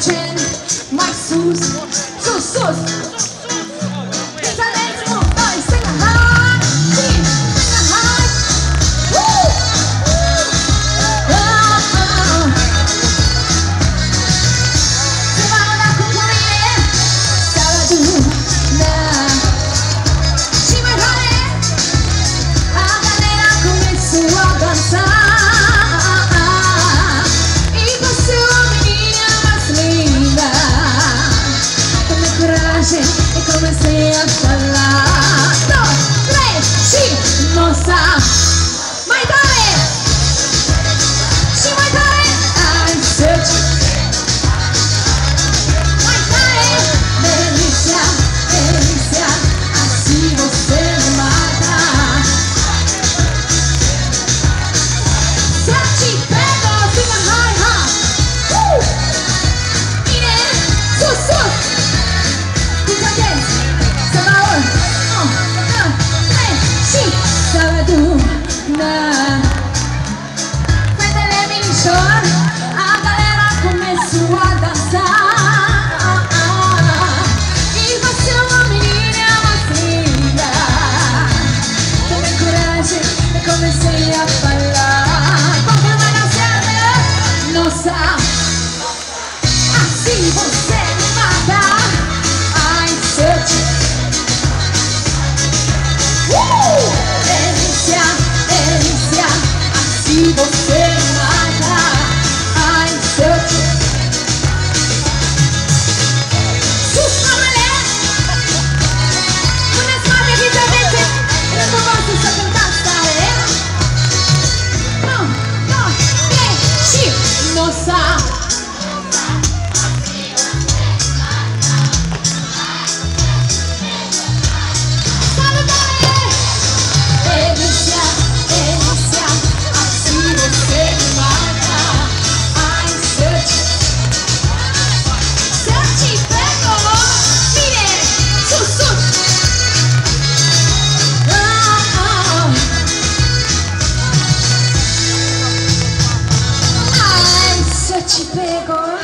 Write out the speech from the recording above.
opportunity. na Mas ele é me chora. A galera começou a dançar. E você é uma menina, é uma filha. Tomei coragem e comecei a falar Porque vai dançar Nossa nossa Big Oil.